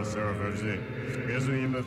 Observer, yazıyımız